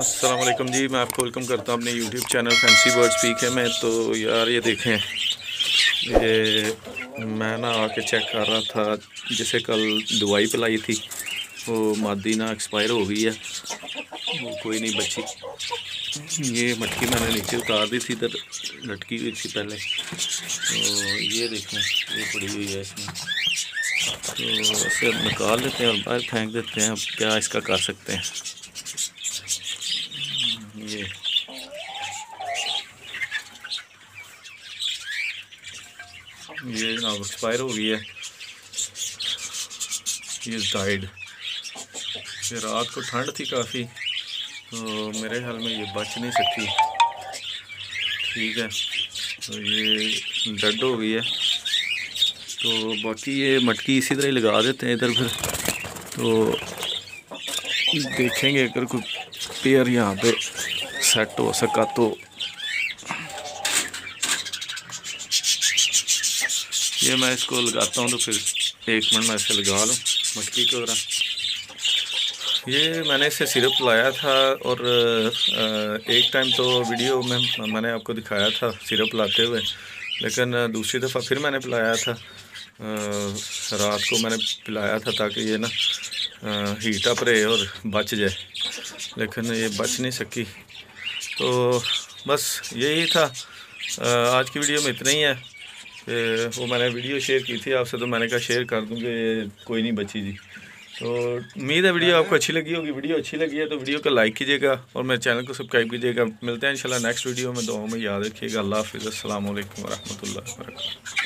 असलम जी, मैं आपको वेलकम करता हूँ अपने YouTube channel fancy bird speak है मैं तो यार ये देखें। ये मैं ना आके चेक कर रहा था, जिसे कल दवाई पिलाई थी, वो मादी ना एक्सपायर हो गई है। वो कोई नहीं बची। ये मटकी मैंने नीचे उतार दी थी, इधर लटकी हुई थी पहले। तो ये देखें, ये पड़ी हुई है इसमें। तो इसे निकाल लेते हैं और बाहर फेंक देते हैं, अब क्या इसका कर सकते हैं? ये ये जनाब एक्सपायर हो गई है। ये डाइड ये रात को ठंड थी काफ़ी। तो मेरे ख्याल में ये बच नहीं सकती ठीक है। तो ये डेड हो गई है। तो बाकी ये मटकी इसी तरह ही लगा देते हैं इधर फिर। तो देखेंगे अगर कोई पेयर यहाँ पे सेट हो सका तो। ये मैं इसको लगाता हूँ तो फिर एक मिनट में इसे लगा लूँ। मटकी को जरा ये मैंने इसे सिरप लाया था और एक टाइम तो वीडियो में मैंने आपको दिखाया था सिरप लाते हुए। लेकिन दूसरी दफ़ा फिर मैंने पिलाया था। रात को मैंने पिलाया था ताकि ये ना हीट अप रहे और बच जाए। लेकिन ये बच नहीं सकी। तो बस यही था। आज की वीडियो में इतना ही है। वो मैंने वीडियो शेयर की थी, आपसे तो मैंने कहा शेयर कर दूँ कि कोई नहीं बची जी। तो उम्मीद है वीडियो आपको अच्छी लगी होगी। वीडियो अच्छी लगी है तो वीडियो को लाइक कीजिएगा और मेरे चैनल को सब्सक्राइब कीजिएगा। मिलते हैं इंशाल्लाह नेक्स्ट वीडियो में। दो में याद रखिएगा। अल्लाह हाफिज़। अल्लाम वरहमल वर्क